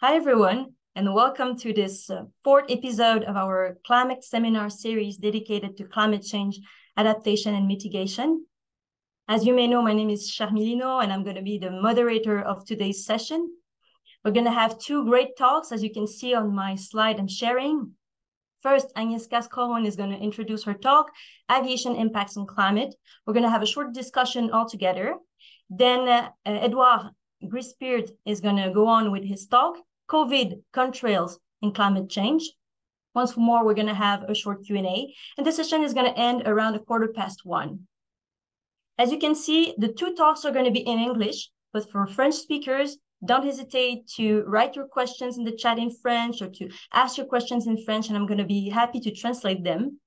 Hi, everyone, and welcome to this uh, fourth episode of our climate seminar series dedicated to climate change adaptation and mitigation. As you may know, my name is Charmilino, and I'm going to be the moderator of today's session. We're going to have two great talks, as you can see on my slide I'm sharing. First, Agnieszka Skowron is going to introduce her talk, Aviation Impacts on Climate. We're going to have a short discussion all together. Then uh, Edouard Gryspeerdt is going to go on with his talk, COVID, Contrails, and Climate Change. Once more, we're going to have a short Q&A, and the session is going to end around a quarter past one. As you can see, the two talks are going to be in English, but for French speakers, don't hesitate to write your questions in the chat in French or to ask your questions in French, and I'm going to be happy to translate them.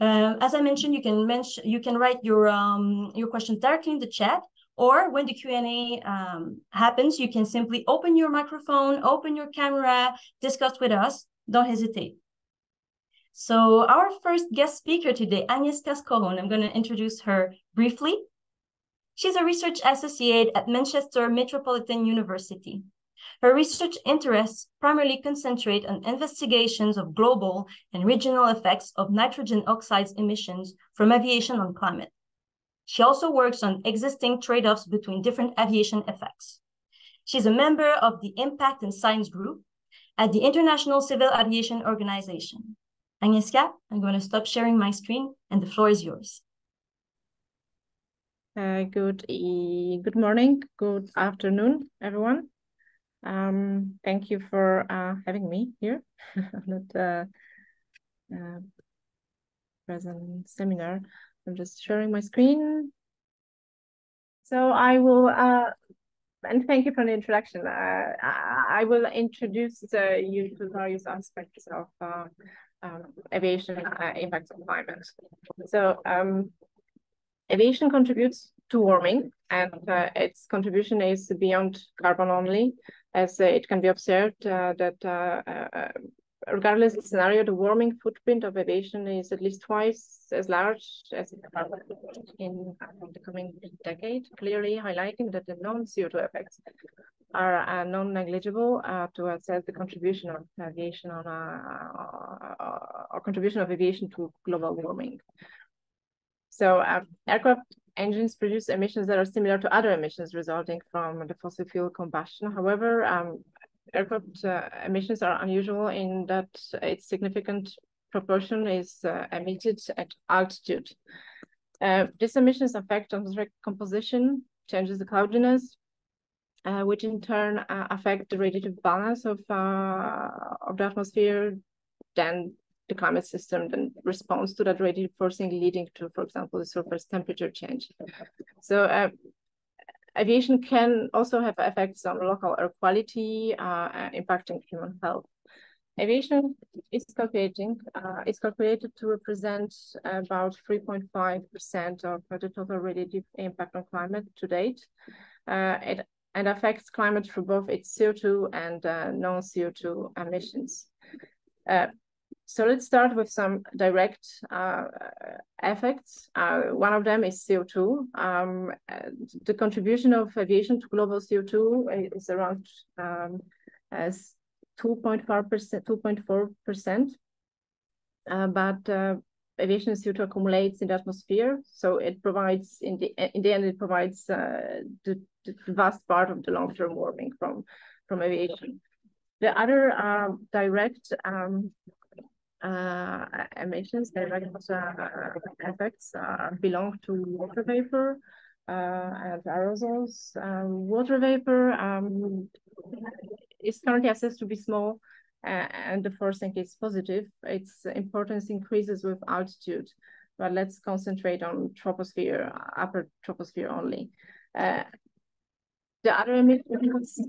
Uh, as I mentioned, you can mention you can write your um, your questions directly in the chat, or when the Q&A um, happens, you can simply open your microphone, open your camera, discuss with us. Don't hesitate. So our first guest speaker today, Agnieszka Skowron, I'm going to introduce her briefly. She's a research associate at Manchester Metropolitan University. Her research interests primarily concentrate on investigations of global and regional effects of nitrogen oxides emissions from aviation on climate. She also works on existing trade-offs between different aviation effects. She's a member of the Impact and Science Group at the International Civil Aviation Organization. Agnieszka, I'm going to stop sharing my screen and the floor is yours. Uh, good, e good morning, good afternoon, everyone. Um, thank you for uh, having me here at the uh, present seminar. I'm just sharing my screen. So I will, uh, and thank you for the introduction. Uh, I will introduce uh, you to various aspects of uh, um, aviation uh, impacts on climate. So um, aviation contributes to warming and uh, its contribution is beyond carbon only as it can be observed that regardless of the scenario, the warming footprint of aviation is at least twice as large as in the coming decade, clearly highlighting that the non-CO2 effects are uh, non-negligible uh, to assess the contribution of aviation on a, uh, or contribution of aviation to global warming. So uh, aircraft engines produce emissions that are similar to other emissions resulting from the fossil fuel combustion. However, um, aircraft uh, emissions are unusual in that its significant proportion is uh, emitted at altitude. Uh, these emissions affect atmospheric composition, changes the cloudiness, uh, which in turn uh, affect the radiative balance of, uh, of the atmosphere, then the climate system then responds to that radiative forcing leading to, for example, the surface temperature change. So aviation can also have effects on local air quality, uh, impacting human health. Aviation is calculating uh, is calculated to represent about 3.5% of the total radiative impact on climate to date. Uh, it and affects climate through both its CO2 and uh, non-CO2 emissions. Uh, so let's start with some direct uh, effects. Uh, one of them is CO2. Um, the contribution of aviation to global CO2 is around um, as 2.4%, 2.4%. Uh, but uh, aviation CO2 accumulates in the atmosphere, so it provides, in the, in the end, it provides uh, the, the, vast part of the long-term warming from, from aviation. The other um, direct um, uh, emissions, direct uh, effects uh, belong to water vapor and aerosols. Um, water vapor um, is currently assessed to be small and the forcing is positive. Its importance increases with altitude, but let's concentrate on troposphere, upper troposphere only. Uh, the other emissions,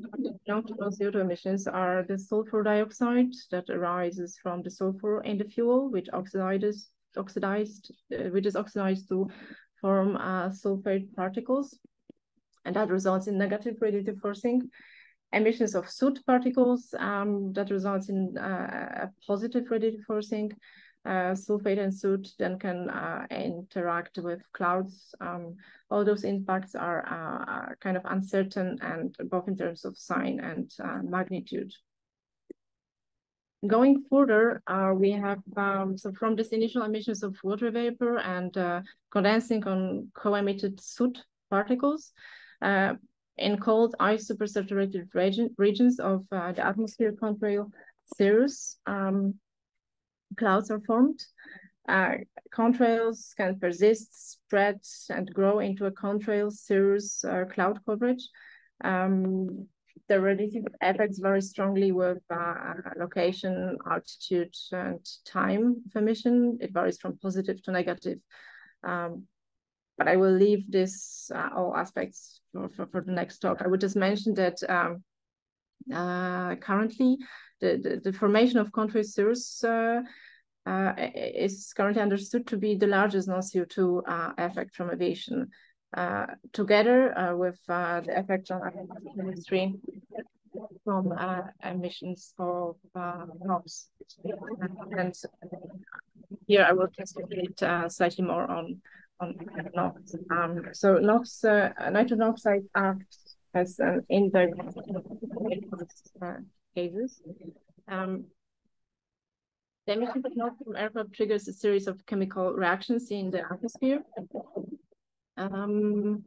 notable CO2 emissions, are the sulfur dioxide that arises from the sulfur in the fuel, which oxidizes, oxidized, uh, which is oxidized to form uh, sulfate particles, and that results in negative radiative forcing. Emissions of soot particles um, that results in uh, a positive radiative forcing, uh, sulfate and soot then can uh, interact with clouds. Um, all those impacts are, uh, are, kind of uncertain and both in terms of sign and uh, magnitude. Going further, uh, we have, um, so from this initial emissions of water vapor and uh, condensing on co-emitted soot particles, in cold ice supersaturated region, regions of the atmosphere contrail cirrus, um, clouds are formed. Uh, contrails can persist, spread, and grow into a contrail cirrus uh, cloud coverage. Um, the relative effects vary strongly with uh, location, altitude, and time of emission. It varies from positive to negative. Um, but I will leave this uh, all aspects for, for, for, the next talk. I would just mention that um, uh, currently the, the, the, formation of contrail cirrus uh, uh, is currently understood to be the largest non-CO2 uh, effect from aviation. Uh, together uh, with uh, the effect on chemistry from uh, emissions of NOx. And here I will concentrate slightly more on on NOx. Um, so NOx, nitrogen oxide acts as an indirect cases. Um, the emission NOx from aircraft triggers a series of chemical reactions in the atmosphere um,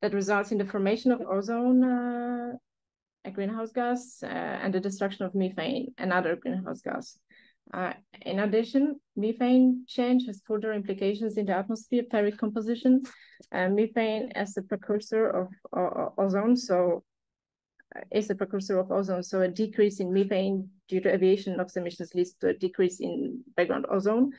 that results in the formation of ozone, uh, a greenhouse gas, uh, and the destruction of methane, another greenhouse gas. Uh, in addition, methane change has further implications in the atmospheric composition. Uh, methane as a precursor of ozone, so is a precursor of ozone. So a decrease in methane due to aviation NOx emissions leads to a decrease in background ozone.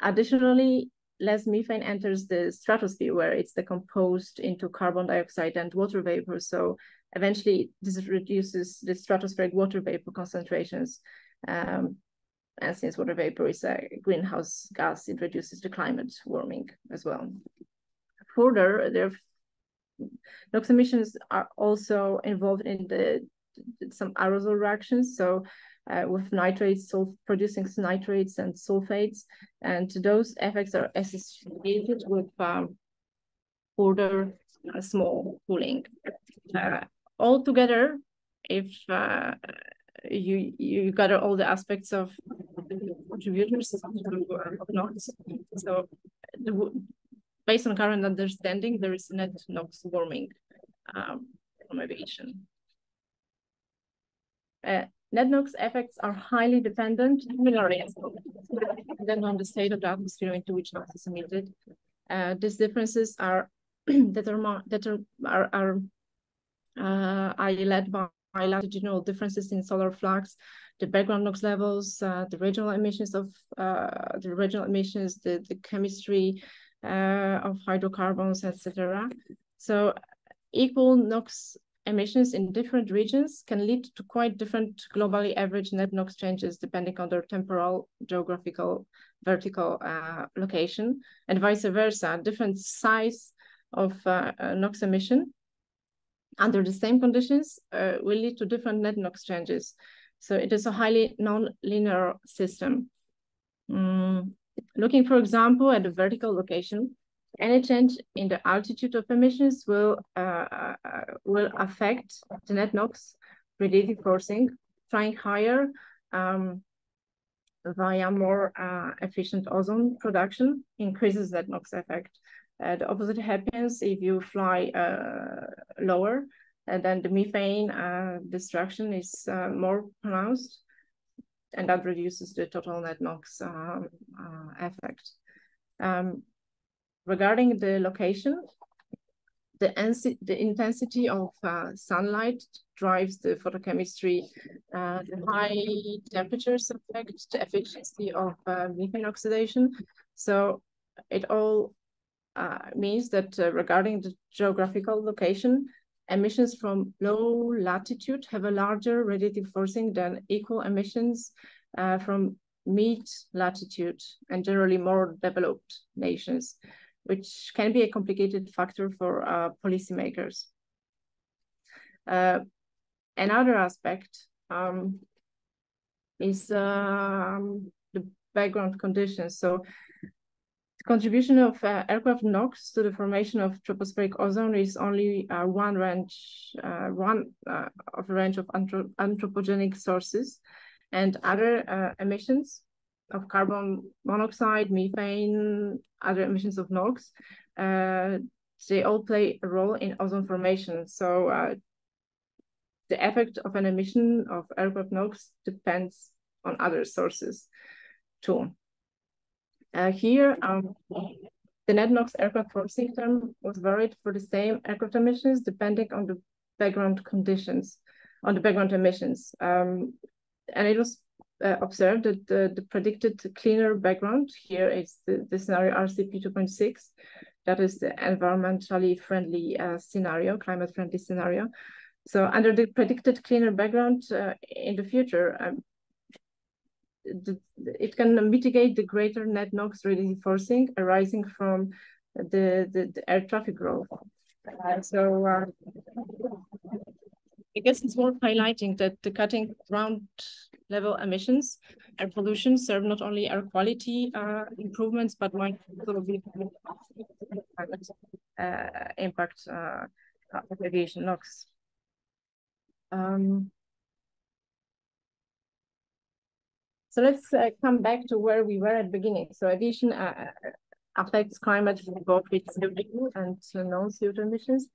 Additionally, less methane enters the stratosphere where it's decomposed into carbon dioxide and water vapor. So eventually this reduces the stratospheric water vapor concentrations. Um, and since water vapor is a greenhouse gas, it reduces the climate warming as well. Further, there NOx emissions are also involved in the some aerosol reactions. So uh, with nitrates, so producing nitrates and sulfates, and those effects are associated with um, further uh, small cooling. Uh, altogether, if uh, you you gather all the aspects of contributors so the, based on current understanding, there is net NOx warming um, from aviation. Uh, net NOx effects are highly dependent, dependent on the state of the atmosphere into which NOx is emitted. Uh, these differences are that are that are are, are uh, led by latitudinal differences in solar flux, the background NOx levels, uh, the regional emissions of uh, the regional emissions, the the chemistry, uh, of hydrocarbons, etc. So equal NOx emissions in different regions can lead to quite different globally average net NOx changes depending on their temporal, geographical, vertical uh, location, and vice versa. Different size of uh, uh NOx emission under the same conditions uh, will lead to different net NOx changes. So it is a highly non-linear system. Mm. Looking, for example, at the vertical location, any change in the altitude of emissions will uh, uh, will affect the net NOx related forcing. Flying higher um, via more uh, efficient ozone production increases that NOx effect. Uh, the opposite happens if you fly uh, lower, and then the methane uh, destruction is more pronounced and that reduces the total net NOx um, uh, effect. Um, regarding the location, the, the intensity of uh, sunlight drives the photochemistry. Uh, the high temperatures affect the efficiency of uh, methane oxidation. So it all uh, means that uh, regarding the geographical location, emissions from low latitude have a larger radiative forcing than equal emissions uh, from mid latitude and generally more developed nations, which can be a complicated factor for uh, policymakers. Uh, another aspect um, is um, the background conditions. So contribution of uh, aircraft NOx to the formation of tropospheric ozone is only uh, one range, uh, one uh, of a range of anthrop anthropogenic sources, and other uh, emissions of carbon monoxide, methane, other emissions of NOx, uh, they all play a role in ozone formation. So the effect of an emission of aircraft NOx depends on other sources too. Uh, here, um, the net NOx aircraft forcing term was varied for the same aircraft emissions depending on the background conditions, on the background emissions. Um, and it was uh, observed that the, the predicted cleaner background here is the, the scenario RCP 2.6, that is the environmentally friendly uh, scenario, climate friendly scenario. So under the predicted cleaner background uh, in the future, um, the, it can mitigate the greater net NOx radiative forcing arising from the, the, the air traffic growth. Uh, so uh, I guess it's worth highlighting that the cutting ground level emissions, air pollution serve not only air quality uh, improvements, but might also be uh, impact uh, aviation NOx. Um, So let's uh, come back to where we were at the beginning. So aviation uh, uh affects climate both with CO2 and non-CO2 emissions.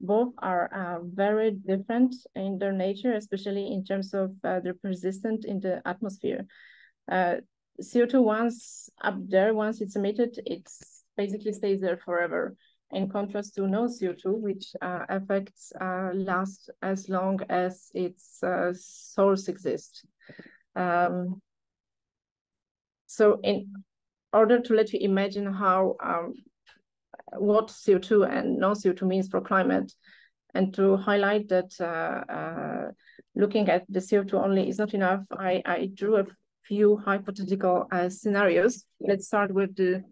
Both are uh, very different in their nature, especially in terms of uh, they're in the atmosphere. Uh, CO2 once up there, once it's emitted, it basically stays there forever. In contrast to no CO2, which uh, effects uh, last as long as its uh, source exists. Um, so in order to let you imagine how um, what CO2 and non-CO2 means for climate, and to highlight that uh, uh, looking at the CO2 only is not enough, I, I drew a few hypothetical uh, scenarios. Let's start with the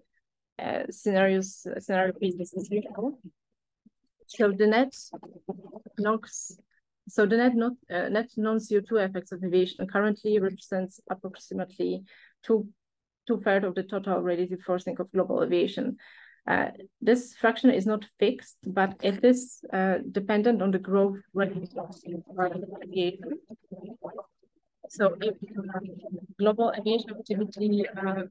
uh, scenarios, scenario business So the net NOx, so the net, not, uh, net non-CO2 effects of aviation currently represents approximately two two-thirds of the total radiative forcing of global aviation. Uh, this fraction is not fixed, but it is uh, dependent on the growth rate of aviation. So if global aviation activity uh,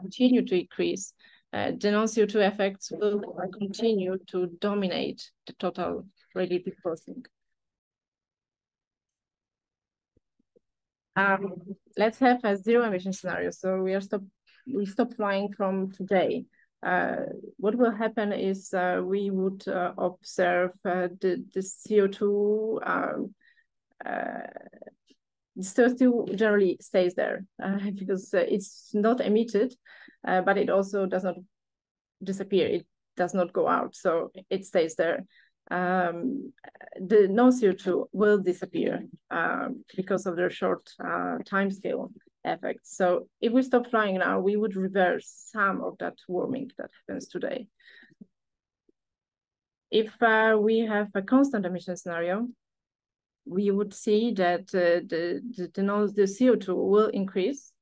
continue to increase, uh, the non-CO2 effects will continue to dominate the total radiative forcing. Um, let's have a zero emission scenario. So we are stop we stop flying from today. Uh, what will happen is uh, we would uh, observe uh, the, the CO2 um, uh, CO2 generally stays there uh, because uh, it's not emitted, but it also does not disappear. It does not go out, so it stays there um, the non-CO2 will disappear um, because of their short uh, time scale effects. So if we stop flying now, we would reverse some of that warming that happens today. If uh, we have a constant emission scenario, we would see that uh, the, the, the, the CO2 will increase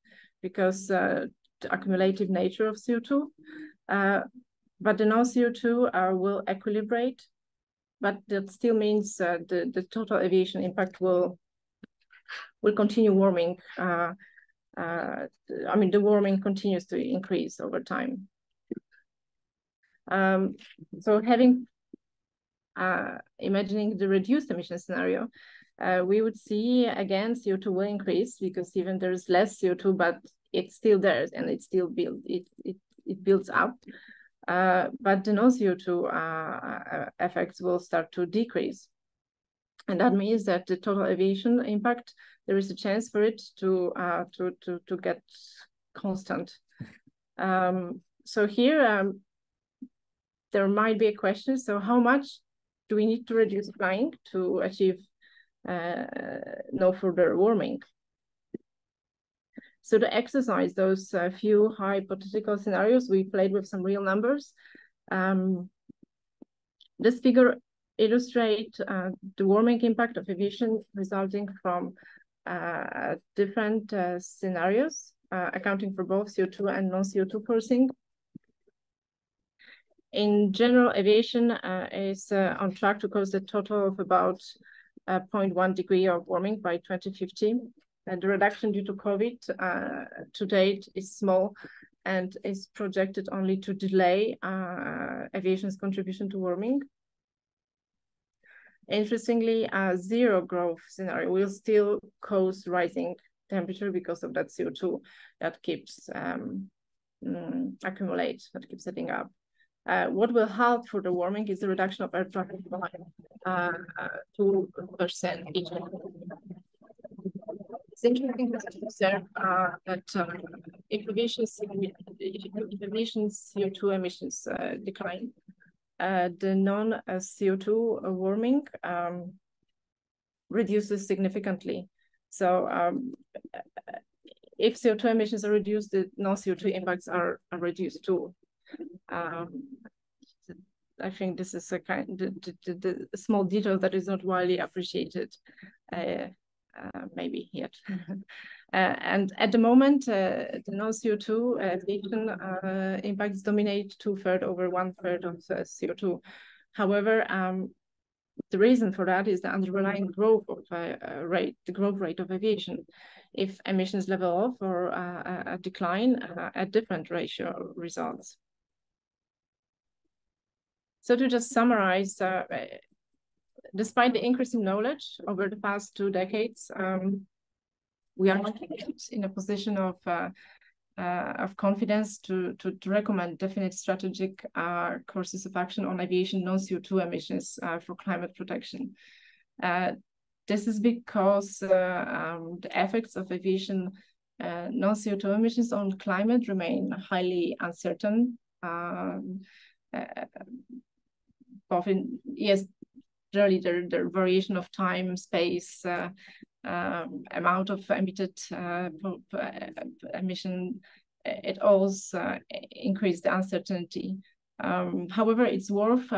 because uh, the accumulative nature of CO2, uh, but the non-CO2 uh, will equilibrate but that still means uh, the, the total aviation impact will will continue warming. Uh, uh, I mean, the warming continues to increase over time. Um, so having, uh, imagining the reduced emission scenario, uh, we would see again CO2 will increase because even there's less CO2, but it's still there and it still build it, it, it builds up. Uh, but the non-CO2 uh, uh, effects will start to decrease. And that means that the total aviation impact, there is a chance for it to uh, to, to, to get constant. Um, so here, um, there might be a question, so how much do we need to reduce flying to achieve uh, no further warming? So to exercise those uh, few hypothetical scenarios, we played with some real numbers. Um, this figure illustrates uh, the warming impact of aviation resulting from uh, different uh, scenarios. uh, accounting for both CO2 and non-CO2 pulsing. In general, aviation uh, is on track to cause a total of about uh, 0.1 degree of warming by 2050. And the reduction due to COVID uh, to date is small and is projected only to delay uh, aviation's contribution to warming. Interestingly, a zero growth scenario will still cause rising temperature because of that CO2 that keeps um, mm, accumulate, that keeps setting up. Uh, what will help for the warming is the reduction of air traffic by uh, 2% each year. It's interesting to observe uh, that um, if emissions, CO2 emissions uh, decline, uh, the non-CO2 warming um, reduces significantly. So um, if CO2 emissions are reduced, the non-CO2 impacts are, are reduced too. Um, I think this is a kind the, the, the small detail that is not widely appreciated, uh, uh, maybe yet. uh, and at the moment, uh, the non-CO2 aviation uh, impacts dominate two-thirds over one third of the CO2. However, um, the reason for that is the underlying growth of uh, rate, the growth rate of aviation. If emissions level off or a decline, a different ratio results. So to just summarize, uh, despite the increase in knowledge over the past two decades, um, we are not in a position of uh, uh, of confidence to, to, to recommend definite strategic uh, courses of action on aviation non-CO2 emissions uh, for climate protection. Uh, this is because um, the effects of aviation non-CO2 emissions on climate remain highly uncertain. Um, often, yes, really the, the variation of time, space, uh, um, amount of emitted uh, uh emission, it also uh, increased the uncertainty. Um, however, it's worth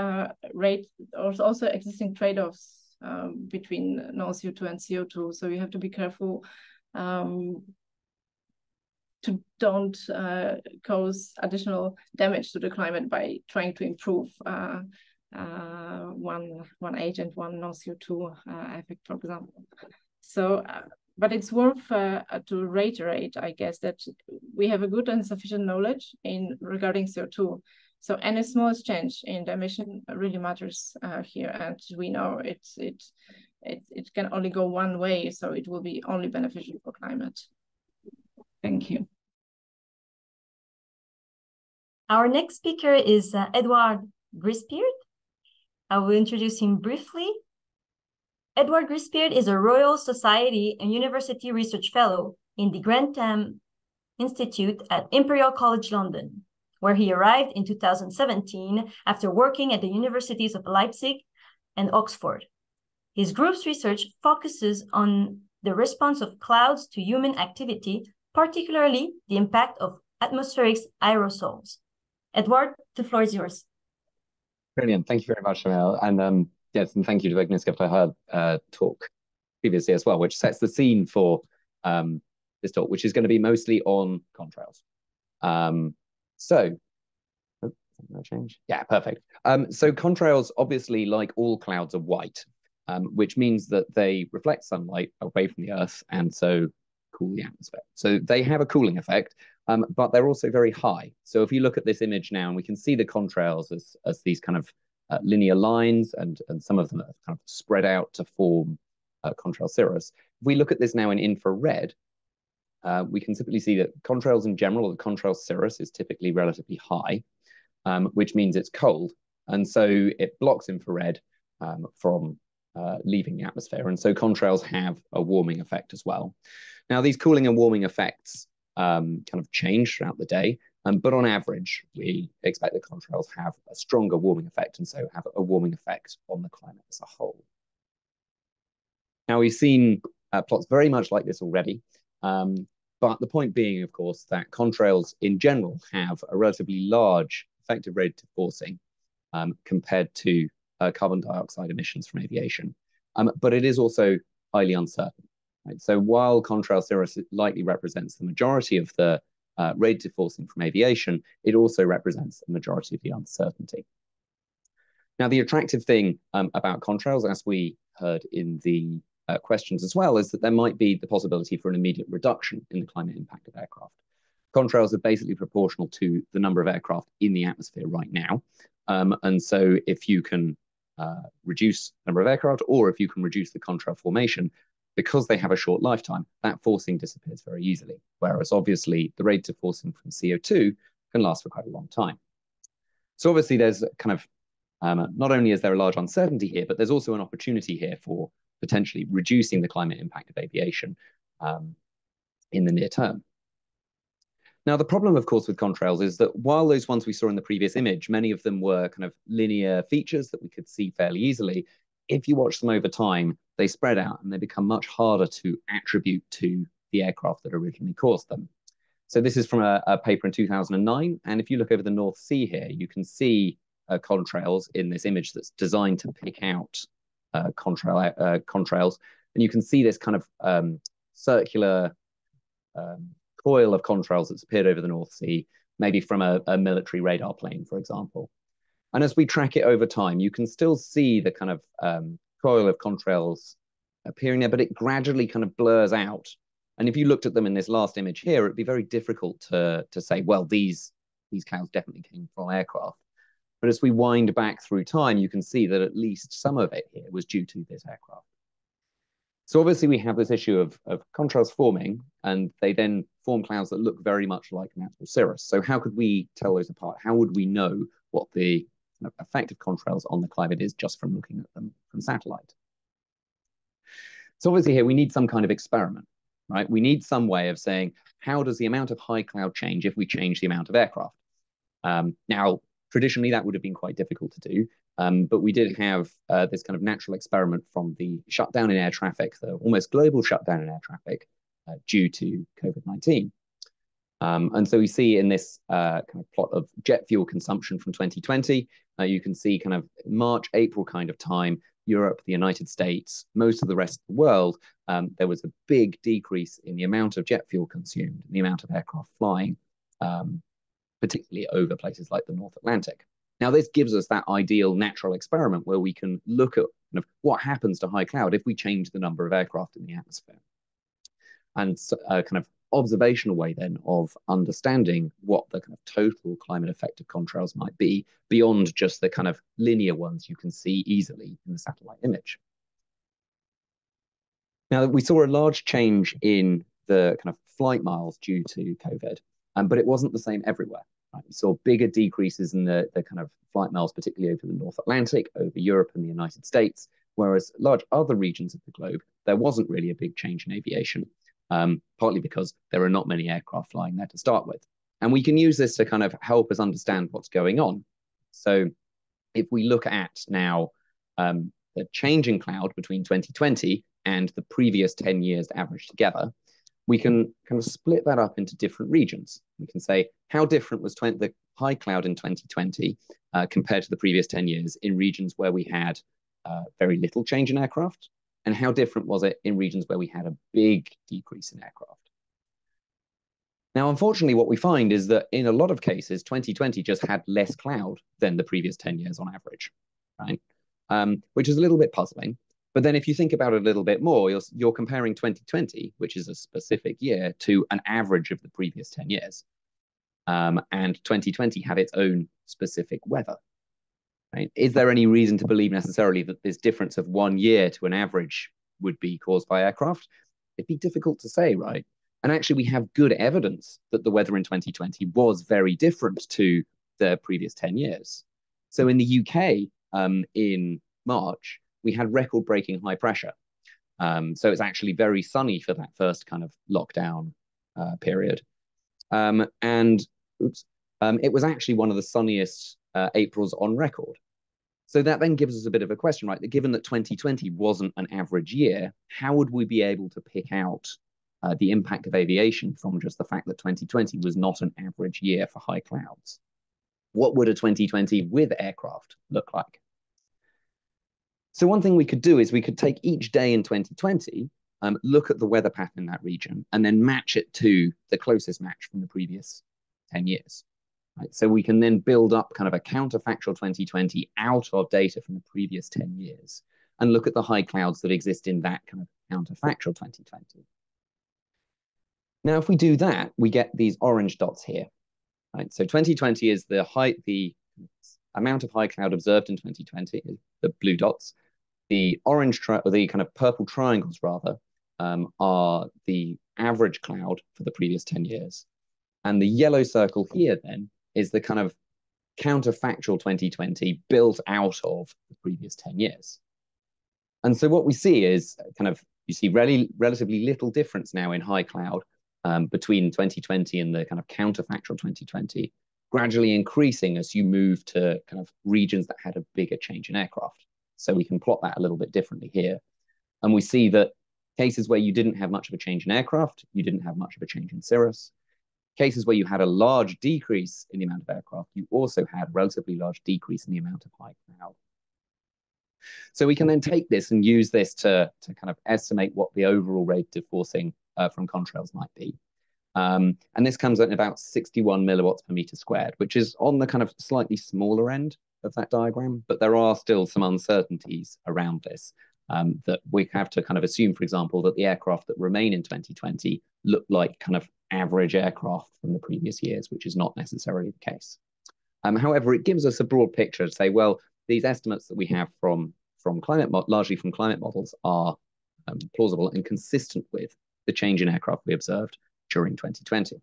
rate also existing trade-offs um, between non-CO2 and CO2. So you have to be careful um, to don't uh, cause additional damage to the climate by trying to improve uh, one one agent, one non-CO2 uh, effect, for example. So, uh, but it's worth uh, to reiterate, I guess, that we have a good and sufficient knowledge in regarding CO2. So any small change in the emission really matters uh, here, and we know it's it it it can only go one way, so it will be only beneficial for climate. Thank you. Our next speaker is uh, Edward Gryspeerdt. I will introduce him briefly. Edward Gryspeerdt is a Royal Society and University Research Fellow in the Grantham Institute at Imperial College London, where he arrived in 2017 after working at the universities of Leipzig and Oxford. His group's research focuses on the response of clouds to human activity, particularly the impact of atmospheric aerosols. Edward, the floor is yours. Brilliant. Thank you very much, Emil. And um, yes, and thank you to Agnieszka for her uh, talk previously as well, which sets the scene for um, this talk, which is going to be mostly on contrails. Um, so, oh, change? Yeah, perfect. Um, so contrails, obviously, like all clouds, are white, um, which means that they reflect sunlight away from the Earth and so cool the atmosphere. So they have a cooling effect, um, but they're also very high. So if you look at this image now, and we can see the contrails as, as these kind of uh, linear lines, and, and some of them are kind of spread out to form uh, contrail cirrus. If we look at this now in infrared, uh, we can typically see that contrails in general, the contrail cirrus is typically relatively high, um, which means it's cold. And so it blocks infrared um, from uh, leaving the atmosphere. And so contrails have a warming effect as well. Now, these cooling and warming effects um, kind of change throughout the day. Um, but on average, we expect the contrails have a stronger warming effect and so have a warming effect on the climate as a whole. Now, we've seen uh, plots very much like this already. Um, but the point being, of course, that contrails in general have a relatively large effective radiative forcing um, compared to uh, carbon dioxide emissions from aviation. Um, but it is also highly uncertain. Right? So while contrail cirrus likely represents the majority of the uh, radiative forcing from aviation, it also represents the majority of the uncertainty. Now, the attractive thing um, about contrails, as we heard in the uh, questions as well, is that there might be the possibility for an immediate reduction in the climate impact of aircraft. Contrails are basically proportional to the number of aircraft in the atmosphere right now. Um, and so if you can uh, reduce number of aircraft or if you can reduce the contrail formation, because they have a short lifetime, that forcing disappears very easily. Whereas obviously the rate of forcing from CO2 can last for quite a long time. So obviously there's kind of, um, not only is there a large uncertainty here, but there's also an opportunity here for potentially reducing the climate impact of aviation um, in the near term. Now, the problem, of course, with contrails is that while those ones we saw in the previous image, many of them were kind of linear features that we could see fairly easily, if you watch them over time, they spread out and they become much harder to attribute to the aircraft that originally caused them. So this is from a, a paper in 2009. And if you look over the North Sea here, you can see uh, contrails in this image that's designed to pick out uh, contrail, uh, contrails. And you can see this kind of um, circular um, coil of contrails that's appeared over the North Sea, maybe from a, a military radar plane, for example. And as we track it over time, you can still see the kind of um, coil of contrails appearing there, but it gradually kind of blurs out. And if you looked at them in this last image here, it'd be very difficult to, to say, well, these, these clouds definitely came from aircraft. But as we wind back through time, you can see that at least some of it here was due to this aircraft. So obviously we have this issue of, of contrails forming, and they then form clouds that look very much like natural cirrus. So how could we tell those apart? How would we know what the effect of contrails on the climate is just from looking at them from satellite. So obviously here we need some kind of experiment, right? We need some way of saying, how does the amount of high cloud change if we change the amount of aircraft? Um, now, traditionally that would have been quite difficult to do, um, but we did have uh, this kind of natural experiment from the shutdown in air traffic, the almost global shutdown in air traffic uh, due to COVID-19. Um, and so we see in this uh, kind of plot of jet fuel consumption from 2020, uh, you can see kind of March, April kind of time, Europe, the United States, most of the rest of the world, um, there was a big decrease in the amount of jet fuel consumed, the amount of aircraft flying, um, particularly over places like the North Atlantic. Now, this gives us that ideal natural experiment where we can look at kind of what happens to high cloud if we change the number of aircraft in the atmosphere. And uh, kind of observational way then of understanding what the kind of total climate effect of contrails might be beyond just the kind of linear ones you can see easily in the satellite image. Now, we saw a large change in the kind of flight miles due to COVID, um, but it wasn't the same everywhere. Right? We saw bigger decreases in the, the kind of flight miles, particularly over the North Atlantic, over Europe and the United States, whereas large other regions of the globe, there wasn't really a big change in aviation um, partly because there are not many aircraft flying there to start with. And we can use this to kind of help us understand what's going on. So if we look at now um, the in cloud between 2020 and the previous 10 years averaged together, we can kind of split that up into different regions. We can say how different was 20, the high cloud in 2020 uh, compared to the previous 10 years in regions where we had uh, very little change in aircraft and how different was it in regions where we had a big decrease in aircraft? Now, unfortunately, what we find is that in a lot of cases, 2020 just had less cloud than the previous 10 years on average, right? Um, which is a little bit puzzling. But then if you think about it a little bit more, you're, you're comparing 2020, which is a specific year, to an average of the previous 10 years. Um, and 2020 had its own specific weather, Right? Is there any reason to believe necessarily that this difference of one year to an average would be caused by aircraft? It'd be difficult to say, right? And actually, we have good evidence that the weather in 2020 was very different to the previous 10 years. So in the UK, um, in March, we had record breaking high pressure. Um, so it's actually very sunny for that first kind of lockdown uh, period. Um, and oops, um, it was actually one of the sunniest uh, Aprils on record. So that then gives us a bit of a question, right? That given that 2020 wasn't an average year, how would we be able to pick out uh, the impact of aviation from just the fact that 2020 was not an average year for high clouds? What would a 2020 with aircraft look like? So one thing we could do is we could take each day in 2020 um, look at the weather pattern in that region, and then match it to the closest match from the previous 10 years. Right? So we can then build up kind of a counterfactual 2020 out of data from the previous 10 years and look at the high clouds that exist in that kind of counterfactual 2020. Now, if we do that, we get these orange dots here. Right? So 2020 is the height, the amount of high cloud observed in 2020, the blue dots. The orange, or the kind of purple triangles rather, um, are the average cloud for the previous 10 years. And the yellow circle here then is the kind of counterfactual 2020 built out of the previous 10 years. And so what we see is kind of, you see really relatively little difference now in high cloud um, between 2020 and the kind of counterfactual 2020, gradually increasing as you move to kind of regions that had a bigger change in aircraft. So we can plot that a little bit differently here. And we see that cases where you didn't have much of a change in aircraft, you didn't have much of a change in cirrus. Cases where you had a large decrease in the amount of aircraft, you also had relatively large decrease in the amount of high cloud. So we can then take this and use this to, to kind of estimate what the overall rate of forcing uh, from contrails might be. Um, and this comes at about 61 milliwatts per meter squared, which is on the kind of slightly smaller end of that diagram, but there are still some uncertainties around this um, that we have to kind of assume, for example, that the aircraft that remain in 2020 look like kind of average aircraft from the previous years, which is not necessarily the case. Um, however, it gives us a broad picture to say, well, these estimates that we have from, from climate, largely from climate models are um, plausible and consistent with the change in aircraft we observed during 2020.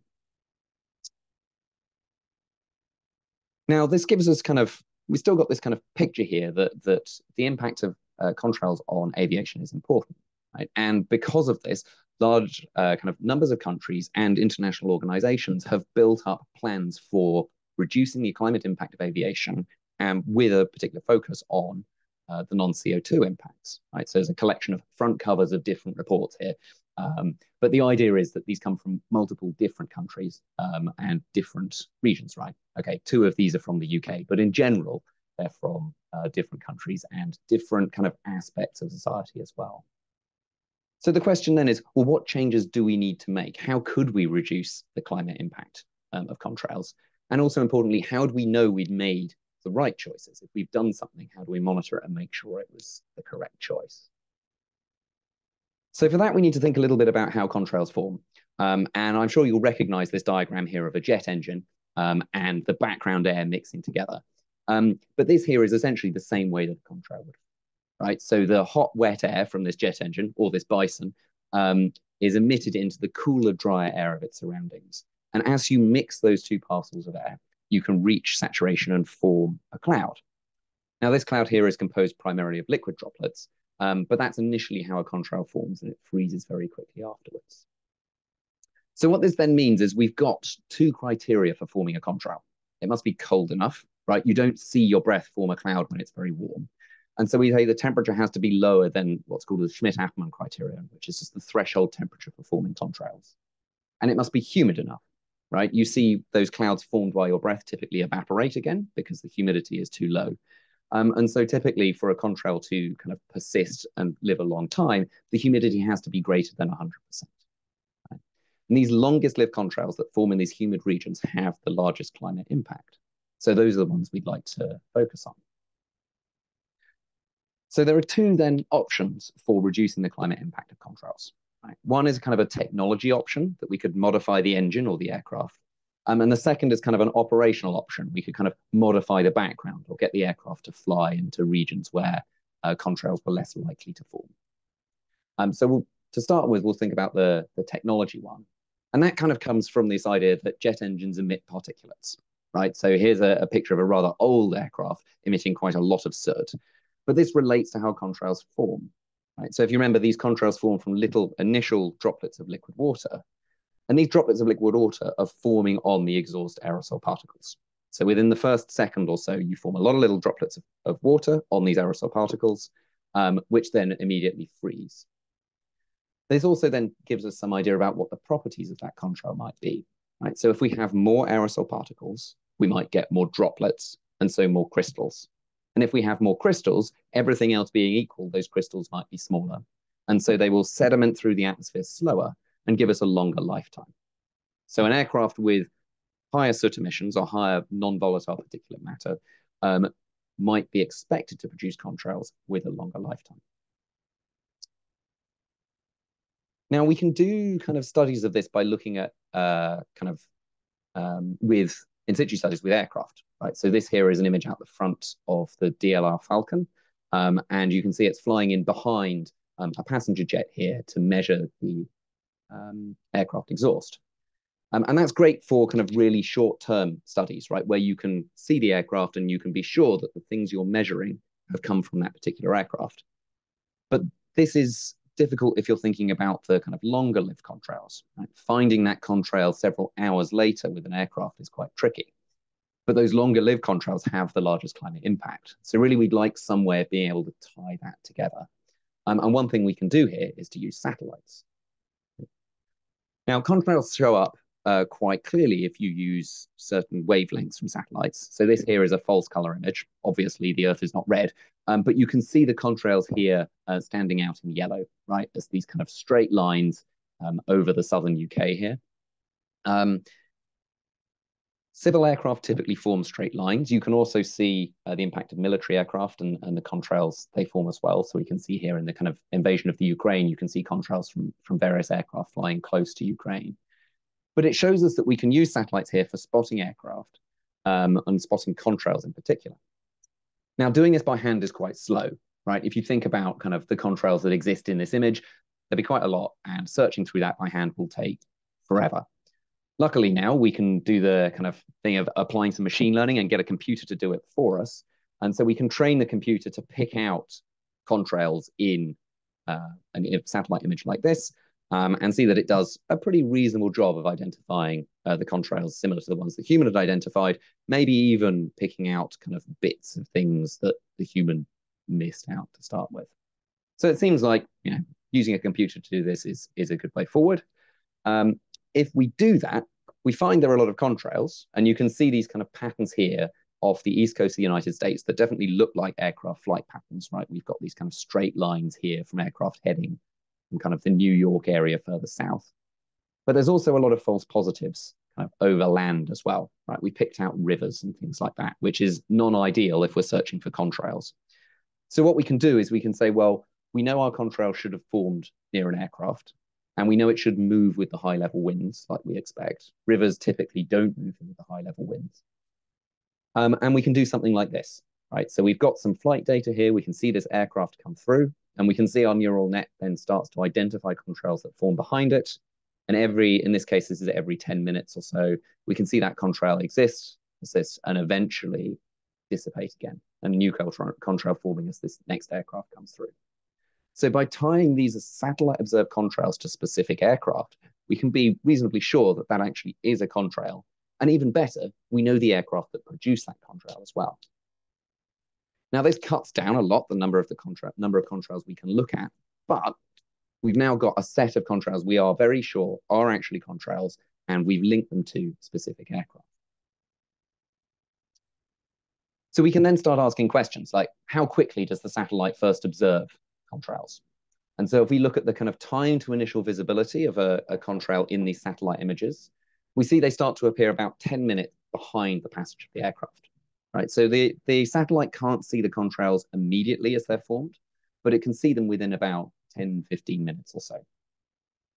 Now, this gives us kind of, we still got this kind of picture here that, that the impact of uh, contrails on aviation is important, right? And because of this, large uh, kind of numbers of countries and international organizations have built up plans for reducing the climate impact of aviation and with a particular focus on uh, the non-CO2 impacts, right? So there's a collection of front covers of different reports here. Um, but the idea is that these come from multiple different countries um, and different regions, right? Okay, two of these are from the UK, but in general, they're from uh, different countries and different kind of aspects of society as well. So the question then is, well, what changes do we need to make? How could we reduce the climate impact um, of contrails? And also importantly, how do we know we'd made the right choices? If we've done something, how do we monitor it and make sure it was the correct choice? So for that, we need to think a little bit about how contrails form. Um, and I'm sure you'll recognize this diagram here of a jet engine um, and the background air mixing together. Um, but this here is essentially the same way that a contrail would, right? So the hot, wet air from this jet engine or this Bison um, is emitted into the cooler, drier air of its surroundings. And as you mix those two parcels of air, you can reach saturation and form a cloud. Now, this cloud here is composed primarily of liquid droplets, um, but that's initially how a contrail forms and it freezes very quickly afterwards. So what this then means is we've got two criteria for forming a contrail. It must be cold enough, right? You don't see your breath form a cloud when it's very warm. And so we say the temperature has to be lower than what's called the Schmidt-Appleman criterion, which is just the threshold temperature for forming contrails. And it must be humid enough, right? You see those clouds formed while your breath typically evaporate again because the humidity is too low. Um, and so typically for a contrail to kind of persist and live a long time, the humidity has to be greater than 100%. Right? And these longest lived contrails that form in these humid regions have the largest climate impact. So those are the ones we'd like to focus on. So there are two then options for reducing the climate impact of contrails. Right? One is kind of a technology option that we could modify the engine or the aircraft um, and the second is kind of an operational option. We could kind of modify the background or get the aircraft to fly into regions where uh, contrails were less likely to form. Um, so we'll, to start with, we'll think about the, the technology one. And that kind of comes from this idea that jet engines emit particulates, right? So here's a, a picture of a rather old aircraft emitting quite a lot of soot. But this relates to how contrails form, right? So if you remember, these contrails form from little initial droplets of liquid water and these droplets of liquid water are forming on the exhaust aerosol particles. So within the first second or so, you form a lot of little droplets of, of water on these aerosol particles, um, which then immediately freeze. This also then gives us some idea about what the properties of that contrail might be. Right? So if we have more aerosol particles, we might get more droplets and so more crystals. And if we have more crystals, everything else being equal, those crystals might be smaller. And so they will sediment through the atmosphere slower and give us a longer lifetime. So an aircraft with higher soot emissions or higher non-volatile particulate matter um, might be expected to produce contrails with a longer lifetime. Now we can do kind of studies of this by looking at uh, kind of um, with in situ studies with aircraft, right? So this here is an image out the front of the DLR Falcon, um, and you can see it's flying in behind um, a passenger jet here to measure the um, aircraft exhaust. Um, and that's great for kind of really short-term studies, right? Where you can see the aircraft and you can be sure that the things you're measuring have come from that particular aircraft. But this is difficult if you're thinking about the kind of longer lived contrails. Right? Finding that contrail several hours later with an aircraft is quite tricky. But those longer lived contrails have the largest climate impact. So really we'd like some way of being able to tie that together. Um, and one thing we can do here is to use satellites. Now, contrails show up uh, quite clearly if you use certain wavelengths from satellites. So this here is a false color image. Obviously, the Earth is not red, um, but you can see the contrails here uh, standing out in yellow, right, as these kind of straight lines um, over the southern UK here. Um, civil aircraft typically form straight lines. You can also see uh, the impact of military aircraft and, and the contrails they form as well. So we can see here in the kind of invasion of the Ukraine, you can see contrails from, from various aircraft flying close to Ukraine. But it shows us that we can use satellites here for spotting aircraft um, and spotting contrails in particular. Now, doing this by hand is quite slow, right? If you think about kind of the contrails that exist in this image, there'll be quite a lot, and searching through that by hand will take forever. Luckily now we can do the kind of thing of applying some machine learning and get a computer to do it for us. And so we can train the computer to pick out contrails in uh, a satellite image like this um, and see that it does a pretty reasonable job of identifying uh, the contrails similar to the ones the human had identified, maybe even picking out kind of bits of things that the human missed out to start with. So it seems like you know using a computer to do this is is a good way forward. Um, if we do that, we find there are a lot of contrails, and you can see these kind of patterns here off the east coast of the United States that definitely look like aircraft flight patterns, right? We've got these kind of straight lines here from aircraft heading kind of the New York area further south. But there's also a lot of false positives kind of over land as well, right? We picked out rivers and things like that, which is non-ideal if we're searching for contrails. So what we can do is we can say, well, we know our contrail should have formed near an aircraft, and we know it should move with the high level winds like we expect. Rivers typically don't move with the high level winds. Um, and we can do something like this, right? So we've got some flight data here. We can see this aircraft come through. And we can see our neural net then starts to identify contrails that form behind it. And every, in this case, this is every 10 minutes or so, we can see that contrail exists, persist, and eventually dissipate again. And a new contrail forming as this next aircraft comes through. So by tying these satellite observed contrails to specific aircraft, we can be reasonably sure that that actually is a contrail. And even better, we know the aircraft that produced that contrail as well. Now this cuts down a lot the number of the contract number of contrails we can look at, but we've now got a set of contrails we are very sure are actually contrails, and we've linked them to specific aircraft. So we can then start asking questions like, how quickly does the satellite first observe contrails? And so if we look at the kind of time to initial visibility of a, a contrail in these satellite images, we see they start to appear about 10 minutes behind the passage of the aircraft right? So the, the satellite can't see the contrails immediately as they're formed, but it can see them within about 10, 15 minutes or so.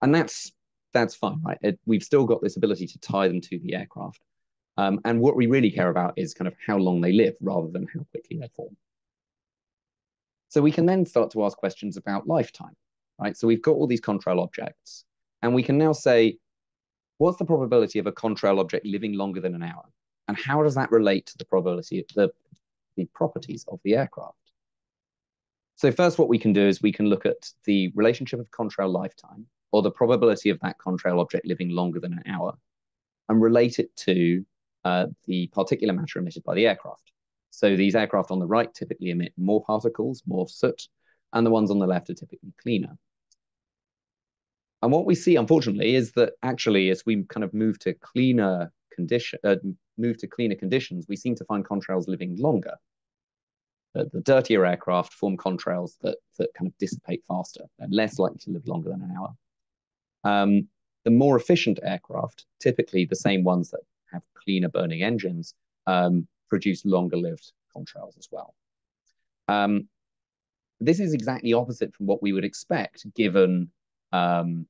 And that's that's fine, right? It, we've still got this ability to tie them to the aircraft. Um, and what we really care about is kind of how long they live rather than how quickly they form. So we can then start to ask questions about lifetime, right? So we've got all these contrail objects, and we can now say, what's the probability of a contrail object living longer than an hour? And how does that relate to the probability of the, the properties of the aircraft? So first, what we can do is we can look at the relationship of contrail lifetime or the probability of that contrail object living longer than an hour and relate it to uh, the particulate matter emitted by the aircraft. So these aircraft on the right typically emit more particles, more soot, and the ones on the left are typically cleaner. And what we see, unfortunately, is that actually, as we kind of move to cleaner condition, uh, move to cleaner conditions, we seem to find contrails living longer. the, the dirtier aircraft form contrails that that kind of dissipate faster and less likely to live longer than an hour. Um, the more efficient aircraft, typically the same ones that have cleaner burning engines, um, produce longer lived contrails as well. Um, this is exactly opposite from what we would expect given um,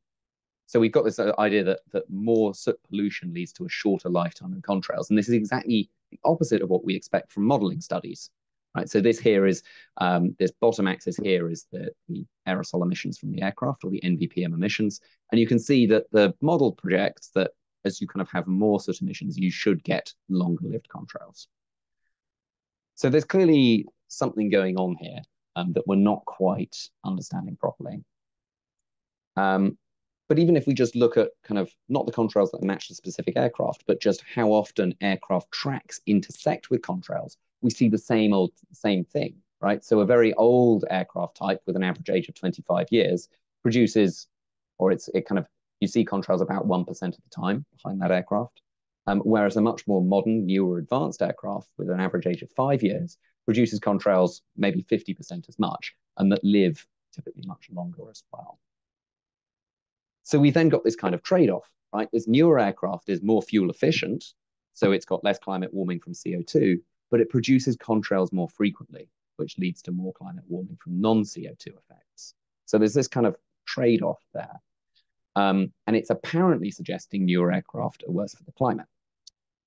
so we've got this uh, idea that that more soot pollution leads to a shorter lifetime of contrails, and this is exactly the opposite of what we expect from modeling studies. Right, so this here is um, this bottom axis here is the, the aerosol emissions from the aircraft or the NVPM emissions, and you can see that the model projects that as you kind of have more soot emissions, you should get longer lived contrails. So there's clearly something going on here um, that we're not quite understanding properly. Um, but even if we just look at kind of not the contrails that match the specific aircraft, but just how often aircraft tracks intersect with contrails, we see the same old same thing, right? So a very old aircraft type with an average age of 25 years produces, or it's it kind of you see contrails about one percent of the time behind that aircraft, um, whereas a much more modern, newer, advanced aircraft with an average age of five years produces contrails maybe 50% as much, and that live typically much longer as well. So we then got this kind of trade-off, right? This newer aircraft is more fuel efficient, so it's got less climate warming from CO2, but it produces contrails more frequently, which leads to more climate warming from non-CO2 effects. So there's this kind of trade-off there. Um, and it's apparently suggesting newer aircraft are worse for the climate.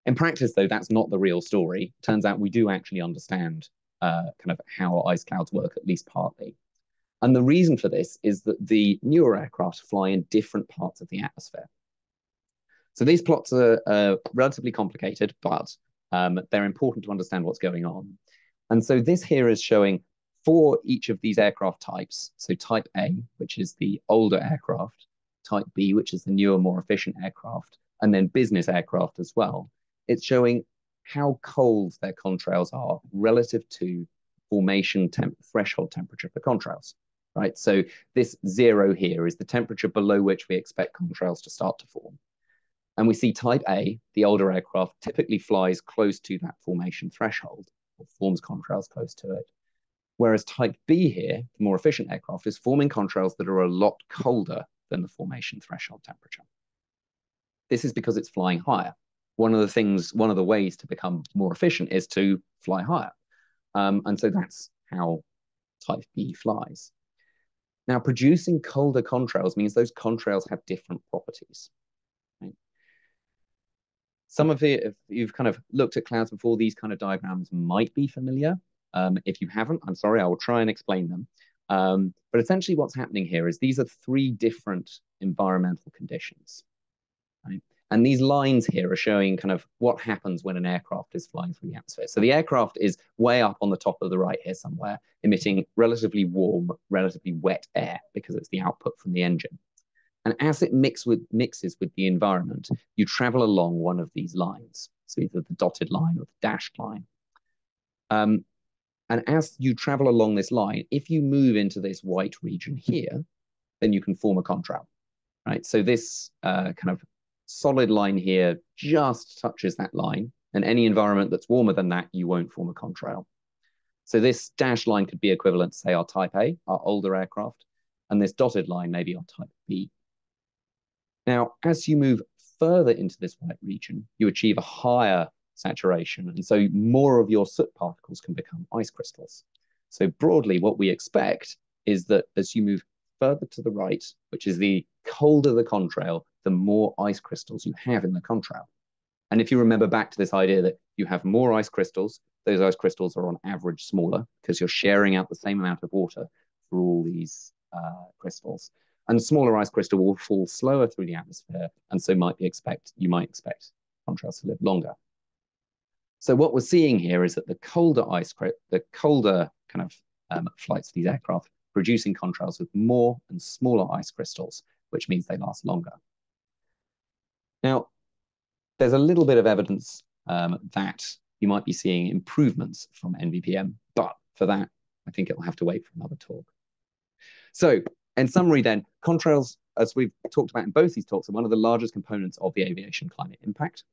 In practice, though, that's not the real story. Turns out we do actually understand uh, kind of how ice clouds work, at least partly. And the reason for this is that the newer aircraft fly in different parts of the atmosphere. So these plots are uh, relatively complicated, but um, they're important to understand what's going on. And so this here is showing for each of these aircraft types, so type A, which is the older aircraft, type B, which is the newer, more efficient aircraft, and then business aircraft as well. It's showing how cold their contrails are relative to formation temp threshold temperature for contrails right? So this zero here is the temperature below which we expect contrails to start to form. And we see type A, the older aircraft, typically flies close to that formation threshold or forms contrails close to it. Whereas type B here, the more efficient aircraft, is forming contrails that are a lot colder than the formation threshold temperature. This is because it's flying higher. One of the things, one of the ways to become more efficient is to fly higher. Um, and so that's how type B flies. Now, producing colder contrails means those contrails have different properties. Right? Some of you, if you've kind of looked at clouds before, these kind of diagrams might be familiar. Um, if you haven't, I'm sorry, I will try and explain them. Um, but essentially what's happening here is these are three different environmental conditions. Right? And these lines here are showing kind of what happens when an aircraft is flying through the atmosphere. So the aircraft is way up on the top of the right here somewhere, emitting relatively warm, relatively wet air because it's the output from the engine. And as it mix with, mixes with the environment, you travel along one of these lines. So either the dotted line or the dashed line. Um, and as you travel along this line, if you move into this white region here, then you can form a contrail, right? So this uh, kind of solid line here just touches that line. And any environment that's warmer than that, you won't form a contrail. So this dashed line could be equivalent to, say, our Type A, our older aircraft, and this dotted line may be our Type B. Now, as you move further into this white region, you achieve a higher saturation, and so more of your soot particles can become ice crystals. So broadly, what we expect is that as you move further to the right, which is the colder the contrail, the more ice crystals you have in the contrail. And if you remember back to this idea that you have more ice crystals, those ice crystals are on average smaller because you're sharing out the same amount of water for all these uh, crystals. And smaller ice crystal will fall slower through the atmosphere, and so might be expect you might expect contrails to live longer. So what we're seeing here is that the colder ice, the colder kind of um, flights of these aircraft producing contrails with more and smaller ice crystals, which means they last longer. Now, there's a little bit of evidence um, that you might be seeing improvements from NVPM, but for that, I think it'll have to wait for another talk. So, in summary, then, contrails, as we've talked about in both these talks, are one of the largest components of the aviation climate impact.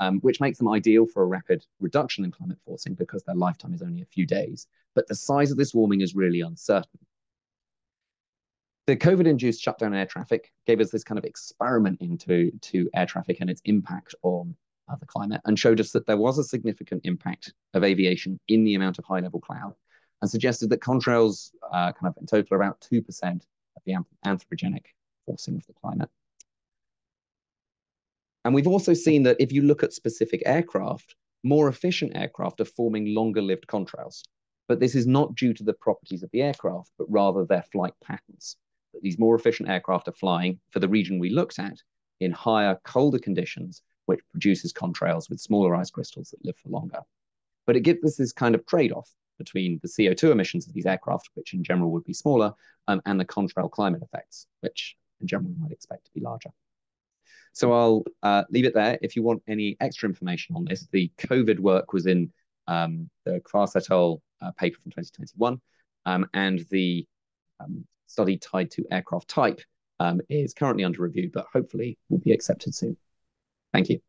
um, which makes them ideal for a rapid reduction in climate forcing because their lifetime is only a few days. But the size of this warming is really uncertain. The COVID-induced shutdown in air traffic gave us this kind of experiment into to air traffic and its impact on uh, the climate and showed us that there was a significant impact of aviation in the amount of high-level cloud and suggested that contrails uh, kind of in total are about 2% of the anthropogenic forcing of the climate. And we've also seen that if you look at specific aircraft, more efficient aircraft are forming longer lived contrails. But this is not due to the properties of the aircraft, but rather their flight patterns. These more efficient aircraft are flying for the region we looked at in higher, colder conditions, which produces contrails with smaller ice crystals that live for longer. But it gives us this kind of trade off between the CO2 emissions of these aircraft, which in general would be smaller, um, and the contrail climate effects, which in general we might expect to be larger. So I'll uh, leave it there. If you want any extra information on this, the COVID work was in um, the Quaas et al. Uh, paper from 2021, um, and the um, study tied to aircraft type um, is currently under review, but hopefully will be accepted soon. Thank you.